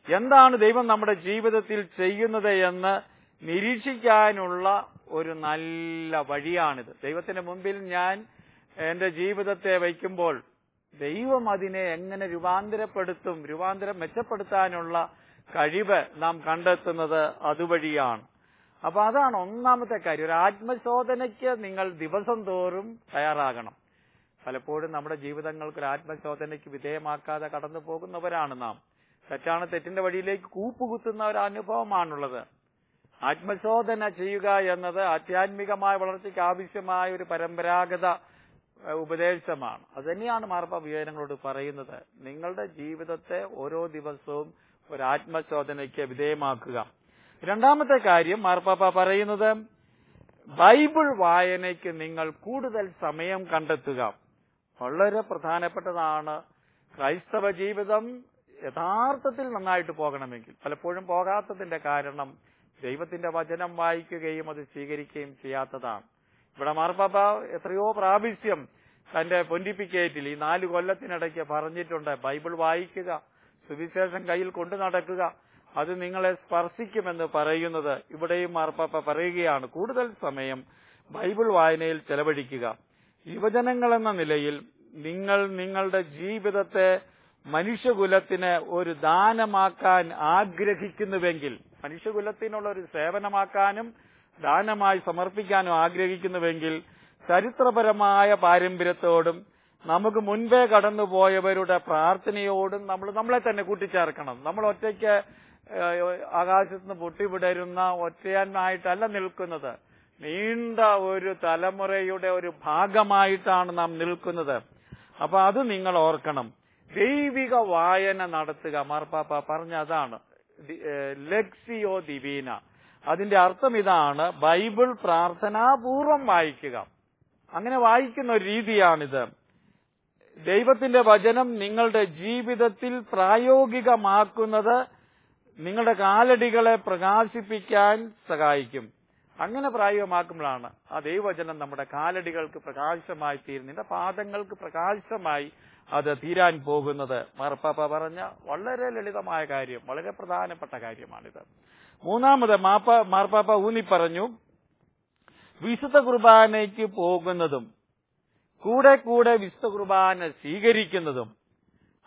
എന്താണ് ദൈവം നമ്മുടെ ജീവിതത്തിൽ ചെയ്യുന്നത് എന്ന് നിരീക്ഷിക്കാനുള്ള ഒരു നല്ല വഴിയാണിത്. ദൈവത്തിന്റെ മുമ്പിൽ ഞാൻ എന്റെ ജീവിതത്തെ വയ്ക്കുമ്പോൾ ദൈവം അതിനെ എങ്ങനെ രൂപാന്തരപ്പെടുത്തും രൂപാന്തരം മെച്ചപ്പെടുത്താനുള്ള കഴിവ് നാം കണ്ടെത്തുന്നത് അതുവഴിയാണ്. അപ്പൊ അതാണ് ഒന്നാമത്തെ കാര്യം. ഒരു ആത്മശോധനയ്ക്ക് നിങ്ങൾ ദിവസം തോറും തയ്യാറാകണം. പലപ്പോഴും നമ്മുടെ ജീവിതങ്ങൾക്ക് ഒരു ആത്മശോധനയ്ക്ക് വിധേയമാക്കാതെ കടന്നു പോകുന്നവരാണ് നാം. തെറ്റാണ് തെറ്റിന്റെ വഴിയിലേക്ക് കൂപ്പുകുത്തുന്ന ഒരു അനുഭവമാണുള്ളത്. ആത്മശോധന ചെയ്യുക എന്നത് ആധ്യാത്മികമായ വളർച്ചയ്ക്ക് ആവശ്യമായ ഒരു പരമ്പരാഗത ഉപദേശമാണ്. അത് തന്നെയാണ് മാർപ്പ വിജയനങ്ങളോട് പറയുന്നത്. നിങ്ങളുടെ ജീവിതത്തെ ഓരോ ദിവസവും ഒരു ആത്മശോധനയ്ക്ക് വിധേയമാക്കുക. രണ്ടാമത്തെ കാര്യം മാർപ്പാപ്പ പറയുന്നത് ബൈബിൾ വായനയ്ക്ക് നിങ്ങൾ കൂടുതൽ സമയം കണ്ടെത്തുക. വളരെ പ്രധാനപ്പെട്ടതാണ് ക്രൈസ്തവ ജീവിതം യഥാർത്ഥത്തിൽ നന്നായിട്ട് പോകണമെങ്കിൽ പലപ്പോഴും പോകാത്തതിന്റെ കാരണം ദൈവത്തിന്റെ വചനം വായിക്കുകയും അത് സ്വീകരിക്കുകയും ചെയ്യാത്തതാണ്. ഇവിടെ മാർപ്പാപ്പ എത്രയോ പ്രാവശ്യം തന്റെ പൊന്റിപ്പിക്കേറ്റിൽ ഈ നാല് കൊല്ലത്തിനിടയ്ക്ക് പറഞ്ഞിട്ടുണ്ട് ബൈബിൾ വായിക്കുക സുവിശേഷം കയ്യിൽ കൊണ്ടു നടക്കുക അത് നിങ്ങളെ സ്പർശിക്കുമെന്ന് പറയുന്നത് ഇവിടെയും മാർപ്പാപ്പ പറയുകയാണ്. കൂടുതൽ സമയം ബൈബിൾ വായനയിൽ ചെലവഴിക്കുക. യുവജനങ്ങൾ എന്ന നിലയിൽ നിങ്ങൾ നിങ്ങളുടെ ജീവിതത്തെ മനുഷ്യകുലത്തിന് ഒരു ദാനമാക്കാൻ ആഗ്രഹിക്കുന്നുവെങ്കിൽ മനുഷ്യകുലത്തിനുള്ള ഒരു സേവനമാക്കാനും ദാനമായി സമർപ്പിക്കാനും ആഗ്രഹിക്കുന്നുവെങ്കിൽ ചരിത്രപരമായ പാരമ്പര്യത്തോടും നമുക്ക് മുൻപേ കടന്നുപോയവരുടെ പ്രാർത്ഥനയോടും നമ്മൾ നമ്മളെ തന്നെ കൂട്ടിച്ചേർക്കണം. നമ്മൾ ഒറ്റയ്ക്ക് ആകാശത്ത് നിന്ന് പൊട്ടിവിടരുന്ന ഒറ്റയാനായിട്ടല്ല നിൽക്കുന്നത്. നീണ്ട ഒരു തലമുറയുടെ ഒരു ഭാഗമായിട്ടാണ് നാം നിൽക്കുന്നത്. അപ്പൊ അത് നിങ്ങൾ ഓർക്കണം. ദൈവിക വായന നടത്തുക. മാർപ്പാപ്പ പറഞ്ഞ അതാണ്. ലെക്സിയോ ദിവീന. അതിന്റെ അർത്ഥം ഇതാണ് ബൈബിൾ പ്രാർത്ഥനാപൂർവം വായിക്കുക. അങ്ങനെ വായിക്കുന്ന ഒരു രീതിയാണിത്. ദൈവത്തിന്റെ വചനം നിങ്ങളുടെ ജീവിതത്തിൽ പ്രായോഗികമാക്കുന്നത് നിങ്ങളുടെ കാലടികളെ പ്രകാശിപ്പിക്കാൻ സഹായിക്കും. അങ്ങനെ പ്രായോഗികമാക്കുമ്പോഴാണ് ആ ദൈവവചനം നമ്മുടെ കാലടികൾക്ക് പ്രകാശമായി തീരുന്നതിന്റെ പാദങ്ങൾക്ക് പ്രകാശമായി അത് തീരാൻ പോകുന്നത്. മാർപ്പാപ്പ പറഞ്ഞ വളരെ ലളിതമായ കാര്യം വളരെ പ്രധാനപ്പെട്ട കാര്യമാണിത്. മൂന്നാമത് മാപ്പ മാർപ്പാപ്പ ഊന്നി പറഞ്ഞു വിശുദ്ധ കുർബാനയ്ക്ക് പോകുന്നതും കൂടെ കൂടെ വിശുദ്ധ കുർബാന സ്വീകരിക്കുന്നതും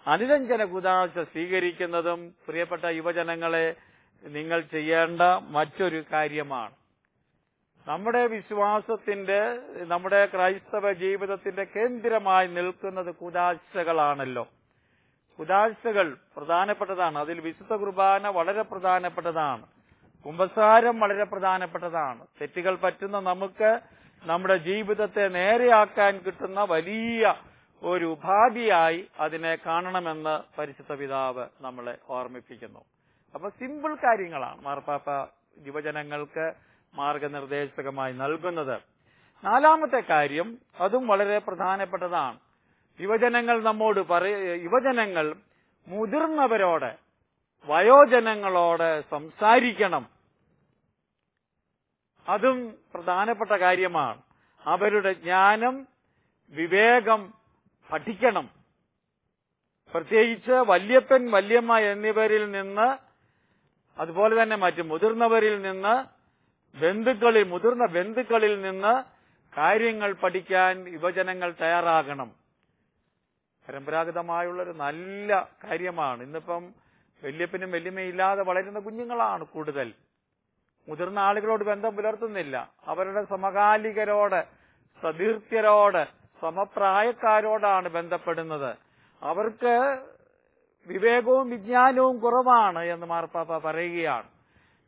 അനുരഞ്ജന കുതാശ സ്വീകരിക്കുന്നതും പ്രിയപ്പെട്ട യുവജനങ്ങളെ നിങ്ങൾ ചെയ്യേണ്ട മറ്റൊരു കാര്യമാണ്. നമ്മുടെ വിശ്വാസത്തിന്റെ നമ്മുടെ ക്രൈസ്തവ ജീവിതത്തിന്റെ കേന്ദ്രമായി നിൽക്കുന്നത് കുതാശകളാണല്ലോ കുതാശകൾ പ്രധാനപ്പെട്ടതാണ്. അതിൽ വിശുദ്ധ കുർബാന വളരെ പ്രധാനപ്പെട്ടതാണ്. കുംഭസാരം വളരെ പ്രധാനപ്പെട്ടതാണ്. തെറ്റുകൾ പറ്റുന്ന നമുക്ക് നമ്മുടെ ജീവിതത്തെ നേരെയാക്കാൻ കിട്ടുന്ന വലിയ ഒരു ഉപാധിയായി അതിനെ കാണണമെന്ന് പരിശുദ്ധ പിതാവ് നമ്മളെ ഓർമ്മിപ്പിക്കുന്നു. അപ്പൊ സിമ്പിൾ കാര്യങ്ങളാണ്. മാർപ്പാപ്പ യുവജനങ്ങൾക്ക് മാർഗനിർദ്ദേശകമായി നൽകുന്നത്. നാലാമത്തെ കാര്യം അതും വളരെ പ്രധാനപ്പെട്ടതാണ്. യുവജനങ്ങൾ നമ്മോട് പറയ യുവജനങ്ങൾ മുതിർന്നവരോട് വയോജനങ്ങളോട് സംസാരിക്കണം. അതും പ്രധാനപ്പെട്ട കാര്യമാണ്. അവരുടെ ജ്ഞാനം വിവേകം പഠിക്കണം. പ്രത്യേകിച്ച് വല്യപ്പൻ വല്യമ്മ എന്നിവരിൽ നിന്ന് അതുപോലെ തന്നെ മറ്റ് മുതിർന്നവരിൽ നിന്ന് ബന്ധുക്കളിൽ മുതിർന്ന ബന്ധുക്കളിൽ നിന്ന് കാര്യങ്ങൾ പഠിക്കാൻ യുവജനങ്ങൾ തയ്യാറാകണം. പരമ്പരാഗതമായുള്ള ഒരു നല്ല കാര്യമാണ്. ഇന്നിപ്പം വല്യപ്പനും വല്യമ്മയില്ലാതെ വളരുന്ന കുഞ്ഞുങ്ങളാണ് കൂടുതൽ. മുതിർന്ന ആളുകളോട് ബന്ധം പുലർത്തുന്നില്ല. അവരുടെ സമകാലികരോട് സതീർത്ഥ്യരോട് സമപ്രായക്കാരോടാണ് ബന്ധപ്പെടുന്നത്. അവർക്ക് വിവേകവും വിജ്ഞാനവും കുറവാണ് എന്ന് മാർപ്പാപ്പ പറയുകയാണ്.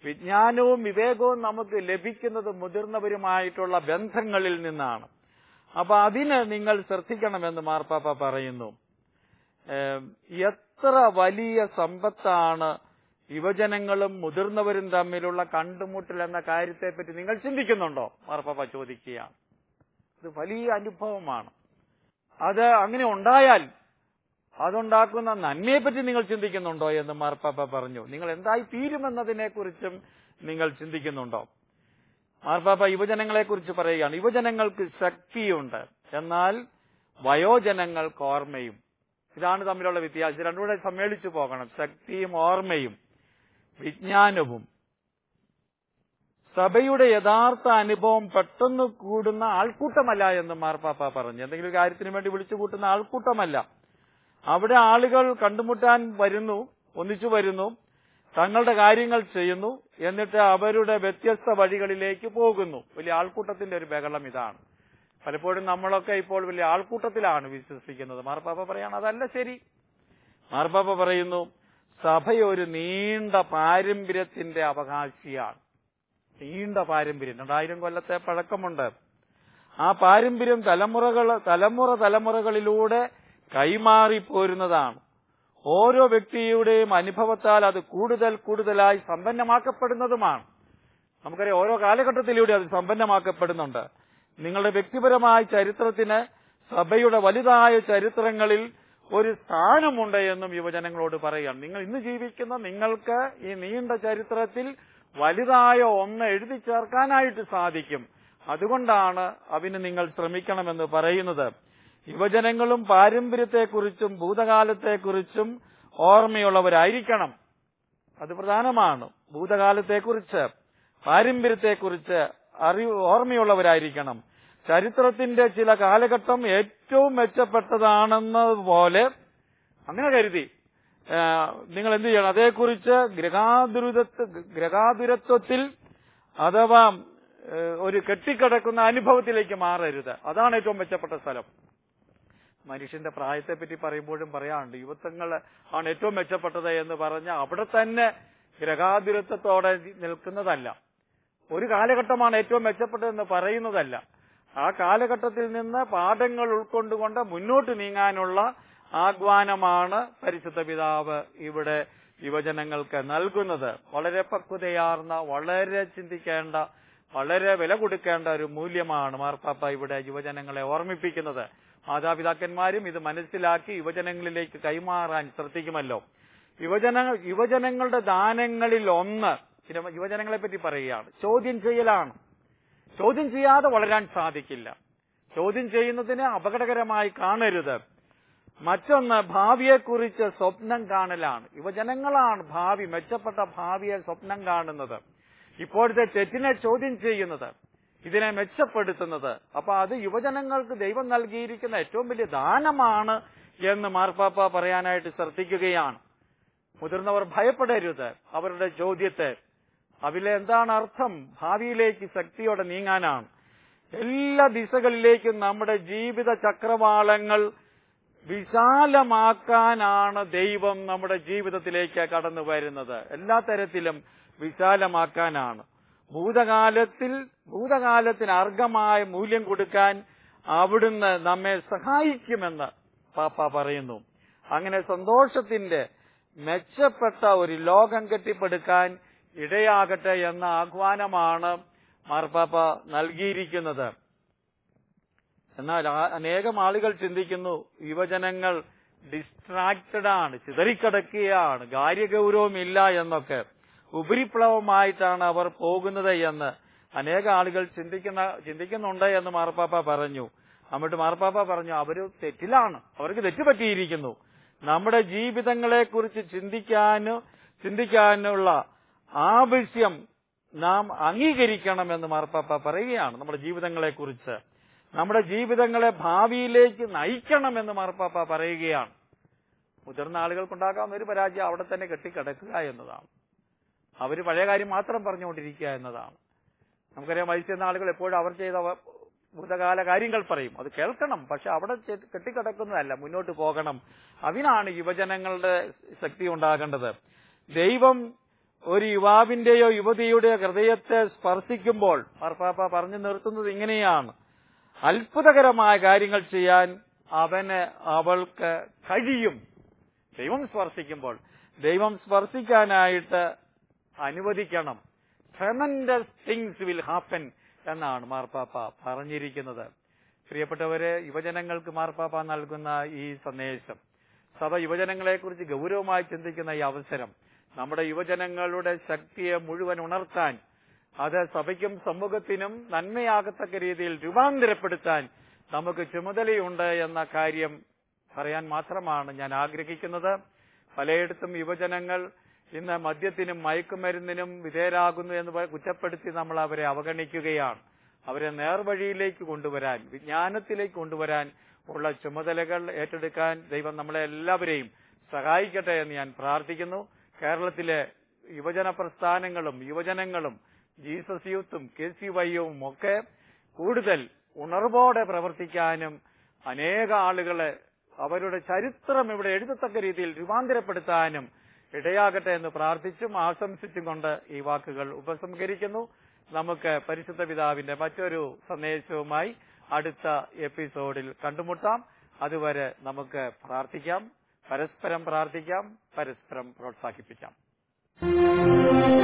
വിജ്ഞാനവും വിവേകവും നമുക്ക് ലഭിക്കുന്നത് മുതിർന്നവരുമായിട്ടുള്ള ബന്ധങ്ങളിൽ നിന്നാണ്. അപ്പൊ അതിന് നിങ്ങൾ ശ്രദ്ധിക്കണമെന്ന് മാർപ്പാപ്പ പറയുന്നു. എത്ര വലിയ സമ്പത്താണ് യുവജനങ്ങളും മുതിർന്നവരും തമ്മിലുള്ള കണ്ടുമുട്ടൽ എന്ന കാര്യത്തെപ്പറ്റി നിങ്ങൾ ചിന്തിക്കുന്നുണ്ടോ? മാർപ്പാപ്പ ചോദിക്കുകയാണ്. ഇത് വലിയ അനുഭവമാണ്. അത് അങ്ങനെ ഉണ്ടായാൽ അതുണ്ടാക്കുന്ന നന്മയെപ്പറ്റി നിങ്ങൾ ചിന്തിക്കുന്നുണ്ടോ എന്ന് മാർപ്പാപ്പ പറഞ്ഞു. നിങ്ങൾ എന്തായി തീരുമെന്നതിനെ കുറിച്ചും നിങ്ങൾ ചിന്തിക്കുന്നുണ്ടോ? മാർപ്പാപ്പ യുവജനങ്ങളെക്കുറിച്ച് പറയുകയാണ്. യുവജനങ്ങൾക്ക് ശക്തിയുണ്ട്. എന്നാൽ വയോജനങ്ങൾക്ക് ഓർമ്മയും. ഇതാണ് തമ്മിലുള്ള വ്യത്യാസം. രണ്ടുകൂടെ സമ്മേളിച്ചു പോകണം. ശക്തിയും ഓർമ്മയും വിജ്ഞാനവും. സഭയുടെ യഥാർത്ഥ അനുഭവം പെട്ടെന്ന് കൂടുന്ന ആൾക്കൂട്ടമല്ല എന്ന് മാർപ്പാപ്പ പറഞ്ഞു. എന്തെങ്കിലും കാര്യത്തിന് വേണ്ടി വിളിച്ചു കൂട്ടുന്ന ആൾക്കൂട്ടമല്ല. അവിടെ ആളുകൾ കണ്ടുമുട്ടാൻ വരുന്നു ഒന്നിച്ചു വരുന്നു തങ്ങളുടെ കാര്യങ്ങൾ ചെയ്യുന്നു എന്നിട്ട് അവരുടെ വ്യത്യസ്ത വഴികളിലേക്ക് പോകുന്നു. വലിയ ആൾക്കൂട്ടത്തിന്റെ ഒരു ബഹളം ഇതാണ്. പലപ്പോഴും നമ്മളൊക്കെ ഇപ്പോൾ വലിയ ആൾക്കൂട്ടത്തിലാണ് വിശ്വസിക്കുന്നത്. മാർപ്പാപ്പ പറയാണ് അതല്ല ശരി. മാർപ്പാപ്പ പറയുന്നു സഭ ഒരു നീണ്ട പാരമ്പര്യത്തിന്റെ അവകാശിയാണ്. നീണ്ട പാരമ്പര്യം. രണ്ടായിരം കൊല്ലത്തെ പഴക്കമുണ്ട്. ആ പാരമ്പര്യം തലമുറകൾ തലമുറ തലമുറകളിലൂടെ കൈമാറിപ്പോരുന്നതാണ് ഓരോ വ്യക്തിയുടെയും അനുഭവത്താൽ അത് കൂടുതൽ കൂടുതലായി സമ്പന്നമാക്കപ്പെടുന്നതുമാണ്. നമുക്കറിയാം ഓരോ കാലഘട്ടത്തിലൂടെ അത് സമ്പന്നമാക്കപ്പെടുന്നുണ്ട്. നിങ്ങളുടെ വ്യക്തിപരമായ ചരിത്രത്തിന് സഭയുടെ വലുതായ ചരിത്രങ്ങളിൽ ഒരു സ്ഥാനമുണ്ട് എന്നും യുവജനങ്ങളോട് പറയുകയാണ്. നിങ്ങൾ ഇന്ന് ജീവിക്കുന്ന നിങ്ങൾക്ക് ഈ നീണ്ട ചരിത്രത്തിൽ വലുതായ ഒന്ന് എഴുതി ചേർക്കാനായിട്ട് സാധിക്കും. അതുകൊണ്ടാണ് അതിന് നിങ്ങൾ ശ്രമിക്കണമെന്ന് പറയുന്നത്. യുവജനങ്ങളും പാരമ്പര്യത്തെക്കുറിച്ചും ഭൂതകാലത്തെക്കുറിച്ചും ഓർമ്മയുള്ളവരായിരിക്കണം. അത് പ്രധാനമാണ്. ഭൂതകാലത്തെക്കുറിച്ച് പാരമ്പര്യത്തെക്കുറിച്ച് അറിവ് ഓർമ്മയുള്ളവരായിരിക്കണം. ചരിത്രത്തിന്റെ ചില കാലഘട്ടം ഏറ്റവും മെച്ചപ്പെട്ടതാണെന്നതുപോലെ അങ്ങനെ കരുതി. നിങ്ങൾ എന്ത് ചെയ്യണം? അതേക്കുറിച്ച് ഗ്രഹാതുരിതത്വ ഗ്രഹാതുരത്വത്തിൽ അഥവാ ഒരു കെട്ടിക്കിടക്കുന്ന അനുഭവത്തിലേക്ക് മാറരുത്. അതാണ് ഏറ്റവും മെച്ചപ്പെട്ട സ്ഥലം. മനുഷ്യന്റെ പ്രായത്തെപ്പറ്റി പറയുമ്പോഴും പറയാറുണ്ട് യുവത്വങ്ങൾ ആണ് ഏറ്റവും മെച്ചപ്പെട്ടത് എന്ന് പറഞ്ഞ അവിടെ തന്നെ ഗ്രഹാതുരത്വത്തോടെ നിൽക്കുന്നതല്ല. ഒരു കാലഘട്ടമാണ് ഏറ്റവും മെച്ചപ്പെട്ടതെന്ന് പറയുന്നതല്ല. ആ കാലഘട്ടത്തിൽ നിന്ന് പാഠങ്ങൾ ഉൾക്കൊണ്ടുകൊണ്ട് മുന്നോട്ട് നീങ്ങാനുള്ള ആഹ്വാനമാണ് പരിശുദ്ധ പിതാവ് ഇവിടെ യുവജനങ്ങൾക്ക് നൽകുന്നത്. വളരെ പക്വതയാർന്ന വളരെ ചിന്തിക്കേണ്ട വളരെ വില കൊടുക്കേണ്ട ഒരു മൂല്യമാണ് മാർപ്പാപ്പ ഇവിടെ യുവജനങ്ങളെ ഓർമ്മിപ്പിക്കുന്നത്. മാതാപിതാക്കന്മാരും ഇത് മനസ്സിലാക്കി യുവജനങ്ങളിലേക്ക് കൈമാറാൻ ശ്രദ്ധിക്കുമല്ലോ. യുവജന യുവജനങ്ങളുടെ ദാനങ്ങളിൽ ഒന്ന് യുവജനങ്ങളെ പറ്റി പറയുകയാണ്. ചോദ്യം ചെയ്യലാണ്. ചോദ്യം ചെയ്യാതെ വളരാൻ സാധിക്കില്ല. ചോദ്യം ചെയ്യുന്നതിന് അപകടകരമായി കാണരുത്. മറ്റൊന്ന് ഭാവിയെക്കുറിച്ച് സ്വപ്നം കാണലാണ്. യുവജനങ്ങളാണ് ഭാവി മെച്ചപ്പെട്ട ഭാവിയെ സ്വപ്നം കാണുന്നത്. ഇപ്പോഴത്തെ തെറ്റിനെ ചോദ്യം ചെയ്യുന്നത്. ഇതിനെ മെച്ചപ്പെടുത്തുന്നത്. അപ്പൊ അത് യുവജനങ്ങൾക്ക് ദൈവം നൽകിയിരിക്കുന്ന ഏറ്റവും വലിയ ദാനമാണ് എന്ന് മാർപ്പാപ്പ പറയാനായിട്ട് ശ്രദ്ധിക്കുകയാണ്. മുതിർന്നവർ ഭയപ്പെടരുത് അവരുടെ ചോദ്യത്തെ. അതിലെ എന്താണ് അർത്ഥം? ഭാവിയിലേക്ക് ശക്തിയോടെ നീങ്ങാനാണ്. എല്ലാ ദിശകളിലേക്കും നമ്മുടെ ജീവിത ചക്രവാളങ്ങൾ വിശാലമാക്കാനാണ് ദൈവം നമ്മുടെ ജീവിതത്തിലേക്ക് കടന്നു വരുന്നത്. എല്ലാ തരത്തിലും വിശാലമാക്കാനാണ്. ഭൂതകാലത്തിൽ ഭൂതകാലത്തിന് അർഹമായ മൂല്യം കൊടുക്കാൻ അവിടുന്ന് നമ്മെ സഹായിക്കുമെന്ന് പാപ്പ പറയുന്നു. അങ്ങനെ സന്തോഷത്തിന്റെ മെച്ചപ്പെട്ട ഒരു ലോകം കെട്ടിപ്പടുക്കാൻ ഇടയാകട്ടെ എന്ന ആഹ്വാനമാണ് മാർപ്പാപ്പ നൽകിയിരിക്കുന്നത്. എന്നാൽ അനേകം ആളുകൾ ചിന്തിക്കുന്നു യുവജനങ്ങൾ ഡിസ്ട്രാക്റ്റഡ് ആണ് ചിതറിക്കിടക്കുകയാണ് കാര്യഗൗരവമില്ല എന്നൊക്കെ. ഉപരിപ്ലവമായിട്ടാണ് അവർ പോകുന്നത് എന്ന് അനേക ആളുകൾ ചിന്തിക്കുന്ന ചിന്തിക്കുന്നുണ്ട് എന്ന് മാർപ്പാപ്പ പറഞ്ഞു. എന്നിട്ട് മാർപ്പാപ്പ പറഞ്ഞു അവർ തെറ്റിലാണ്. അവർക്ക് തെറ്റുപറ്റിയിരിക്കുന്നു നമ്മുടെ ജീവിതങ്ങളെ കുറിച്ച് ചിന്തിക്കാനും ചിന്തിക്കാനുള്ള ആവശ്യം നാം അംഗീകരിക്കണമെന്ന് മാർപ്പാപ്പ പറയുകയാണ് നമ്മുടെ ജീവിതങ്ങളെ കുറിച്ച് നമ്മുടെ ജീവിതങ്ങളെ ഭാവിയിലേക്ക് നയിക്കണമെന്ന് മാർപ്പാപ്പ പറയുകയാണ്. മുതിർന്ന ആളുകൾക്കുണ്ടാകാവുന്ന ഒരു പരാജയം അവിടെ തന്നെ കെട്ടിക്കിടക്കുക എന്നതാണ്. അവർ പഴയ കാര്യം മാത്രം പറഞ്ഞുകൊണ്ടിരിക്കുക എന്നതാണ്. നമുക്കറിയാം വയസ്സെന്ന ആളുകൾ എപ്പോഴും അവർ ചെയ്ത ഭൂതകാല കാര്യങ്ങൾ പറയും. അത് കേൾക്കണം പക്ഷെ അവിടെ കെട്ടിക്കിടക്കുന്നതല്ല മുന്നോട്ട് പോകണം. അതിനാണ് യുവജനങ്ങളുടെ ശക്തി ഉണ്ടാകേണ്ടത്. ദൈവം ഒരു യുവാവിന്റെയോ യുവതിയുടെയോ ഹൃദയത്തെ സ്പർശിക്കുമ്പോൾ മാർപ്പാപ്പ പറഞ്ഞു നിർത്തുന്നത് ഇങ്ങനെയാണ്. അത്ഭുതകരമായ കാര്യങ്ങൾ ചെയ്യാൻ അവന് അവൾക്ക് കഴിയും. ദൈവം സ്പർശിക്കുമ്പോൾ. ദൈവം സ്പർശിക്കാനായിട്ട് അനുവദിക്കണം. ട്രെമൻഡസ് തിങ്സ് വിൽ ഹാപ്പൻ എന്നാണ് മാർപ്പാപ്പ പറഞ്ഞിരിക്കുന്നത്. പ്രിയപ്പെട്ടവരെ യുവജനങ്ങൾക്ക് മാർപ്പാപ്പ നൽകുന്ന ഈ സന്ദേശം സഭ യുവജനങ്ങളെക്കുറിച്ച് ഗൗരവമായി ചിന്തിക്കുന്ന ഈ അവസരം നമ്മുടെ യുവജനങ്ങളുടെ ശക്തിയെ മുഴുവൻ ഉണർത്താൻ അത് സഭയ്ക്കും സമൂഹത്തിനും നന്മയാകത്തക്ക രീതിയിൽ രൂപാന്തരപ്പെടുത്താൻ നമുക്ക് ചുമതലയുണ്ട് എന്ന കാര്യം പറയാൻ മാത്രമാണ് ഞാൻ ആഗ്രഹിക്കുന്നത്. പലയിടത്തും യുവജനങ്ങൾ ഇന്ന് മദ്യത്തിനും മയക്കുമരുന്നിനും വിധേയരാകുന്നു എന്ന് കുറ്റപ്പെടുത്തി നമ്മൾ അവരെ അവഗണിക്കുകയാണ്. അവരെ നേർവഴിയിലേക്ക് കൊണ്ടുവരാൻ വിജ്ഞാനത്തിലേക്ക് കൊണ്ടുവരാൻ ഉള്ള ചുമതലകൾ ഏറ്റെടുക്കാൻ ദൈവം നമ്മളെ എല്ലാവരെയും സഹായിക്കട്ടെ എന്ന് ഞാൻ പ്രാർത്ഥിക്കുന്നു. കേരളത്തിലെ യുവജന പ്രസ്ഥാനങ്ങളും യുവജനങ്ങളും ജീസസ് യൂത്തും കെ സി ഒക്കെ കൂടുതൽ ഉണർവോടെ പ്രവർത്തിക്കാനും അനേക ആളുകളെ അവരുടെ ചരിത്രം ഇവിടെ എഴുതത്തക്ക രീതിയിൽ രൂപാന്തരപ്പെടുത്താനും ഇടയാകട്ടെ എന്ന് പ്രാർത്ഥിച്ചും ആശംസിച്ചും കൊണ്ട് ഈ വാക്കുകൾ ഉപസംഹരിക്കുന്നു. നമുക്ക് പരിശുദ്ധ പിതാവിന്റെ മറ്റൊരു സന്ദേശവുമായി അടുത്ത എപ്പിസോഡിൽ കണ്ടുമുട്ടാം. അതുവരെ നമുക്ക് പ്രാർത്ഥിക്കാം. പരസ്പരം പ്രാർത്ഥിക്കാം. പരസ്പരം പ്രോത്സാഹിപ്പിക്കാം.